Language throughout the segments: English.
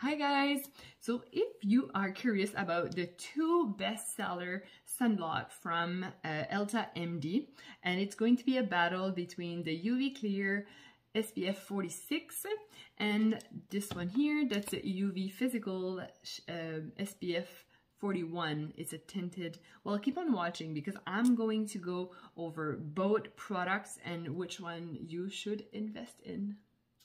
Hi guys! So if you are curious about the two bestseller sunblock from uh, Elta MD and it's going to be a battle between the UV Clear SPF 46 and this one here that's a UV Physical uh, SPF 41 it's a tinted. Well keep on watching because I'm going to go over both products and which one you should invest in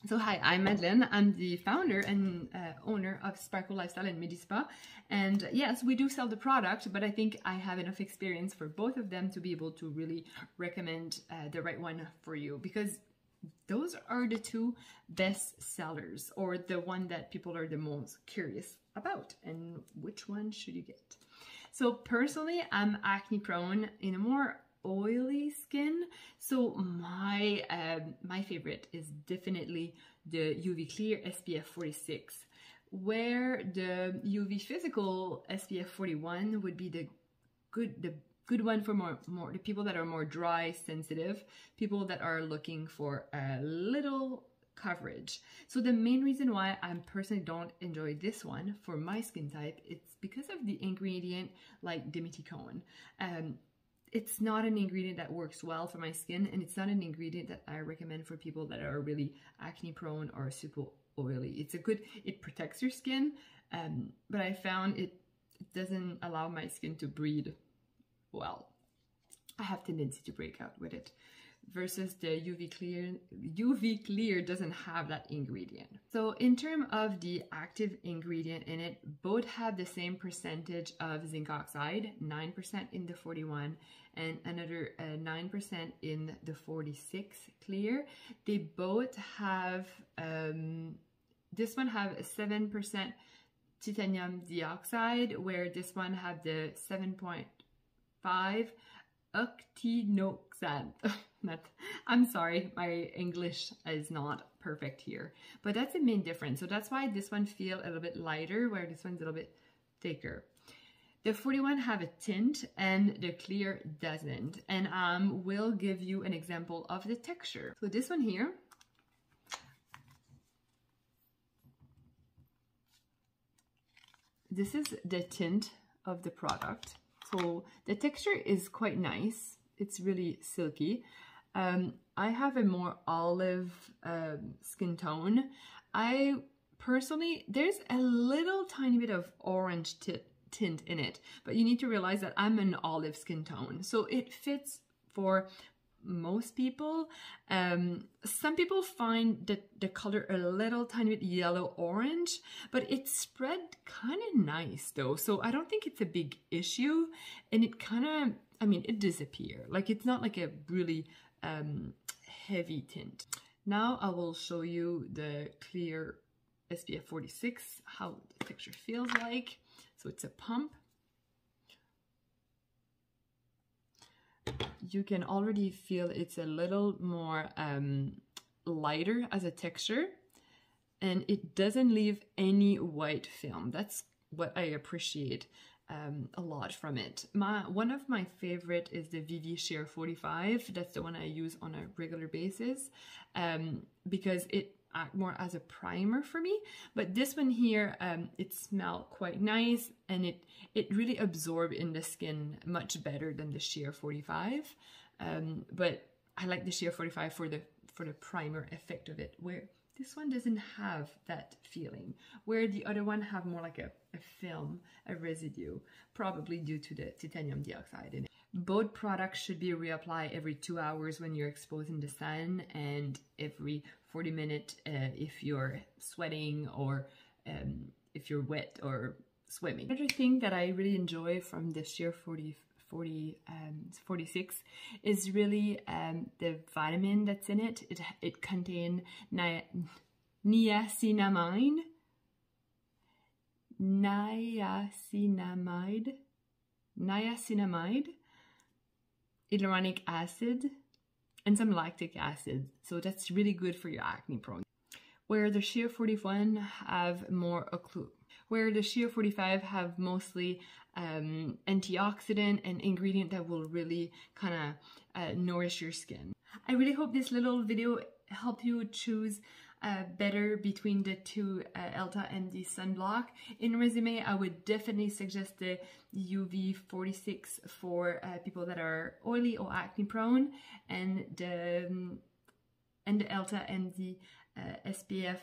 so hi, I'm Madeleine. I'm the founder and uh, owner of Sparkle Lifestyle and Medispa. And yes, we do sell the product, but I think I have enough experience for both of them to be able to really recommend uh, the right one for you because those are the two best sellers or the one that people are the most curious about and which one should you get. So personally, I'm acne prone in a more oily skin. So my um, my favorite is definitely the UV Clear SPF 46, where the UV Physical SPF 41 would be the good the good one for more more the people that are more dry sensitive, people that are looking for a little coverage. So the main reason why I personally don't enjoy this one for my skin type, it's because of the ingredient like dimethicone. Um, it's not an ingredient that works well for my skin and it's not an ingredient that I recommend for people that are really acne prone or super oily. It's a good, it protects your skin, um, but I found it doesn't allow my skin to breathe well. I have tendency to break out with it versus the UV clear UV clear doesn't have that ingredient. So in terms of the active ingredient in it both have the same percentage of zinc oxide 9% in the 41 and another 9% uh, in the 46 clear. They both have um, this one have 7% titanium dioxide where this one have the 7.5 octinoxate Not, I'm sorry, my English is not perfect here. But that's the main difference. So that's why this one feel a little bit lighter, where this one's a little bit thicker. The 41 have a tint and the clear doesn't. And um, will give you an example of the texture. So this one here, this is the tint of the product. So the texture is quite nice. It's really silky. Um, I have a more olive um, skin tone. I personally, there's a little tiny bit of orange tint in it, but you need to realize that I'm an olive skin tone. So it fits for most people. Um, some people find that the color a little tiny bit yellow orange, but it's spread kind of nice though. So I don't think it's a big issue and it kind of, I mean, it disappear. Like it's not like a really um, heavy tint. Now I will show you the clear SPF 46, how the texture feels like. So it's a pump. You can already feel it's a little more um, lighter as a texture and it doesn't leave any white film. That's what I appreciate um, a lot from it. My One of my favorite is the UV Sheer 45. That's the one I use on a regular basis um, because it act more as a primer for me. But this one here, um, it smelled quite nice and it, it really absorbed in the skin much better than the Sheer 45. Um, but I like the Sheer 45 for the, for the primer effect of it where this one doesn't have that feeling, where the other one have more like a, a film, a residue, probably due to the titanium dioxide in it. Both products should be reapplied every two hours when you're exposed in the sun and every 40 minutes uh, if you're sweating or um, if you're wet or swimming. Another thing that I really enjoy from the Sheer 40 40, um, 46 is really um, the vitamin that's in it. It, it contains ni niacinamide, niacinamide, niacinamide, hyaluronic acid, and some lactic acid. So that's really good for your acne prone. Where the Sheer 41 have more occlus, where the Sheer 45 have mostly um, antioxidant and ingredient that will really kind of uh, nourish your skin. I really hope this little video helped you choose uh, better between the two uh, Elta the sunblock. In resume, I would definitely suggest the UV 46 for uh, people that are oily or acne prone and the, um, and the Elta MD uh, SPF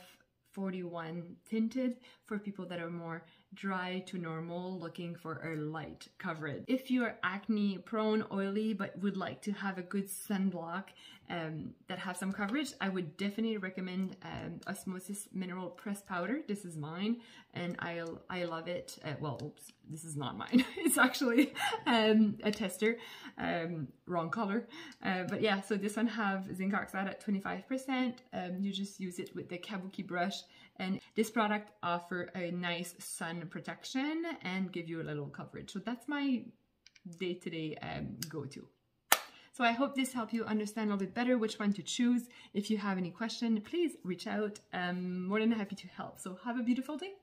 41 tinted for people that are more dry to normal looking for a light coverage. If you are acne prone, oily, but would like to have a good sunblock um, that have some coverage, I would definitely recommend um, Osmosis Mineral Press Powder. This is mine and I, I love it. Uh, well, oops, this is not mine. it's actually um, a tester, um, wrong color. Uh, but yeah, so this one have zinc oxide at 25%. Um, you just use it with the kabuki brush and this product offer a nice sun protection and give you a little coverage. So that's my day-to-day -day, um, go-to. So I hope this helped you understand a little bit better which one to choose. If you have any question, please reach out. I'm more than happy to help. So have a beautiful day.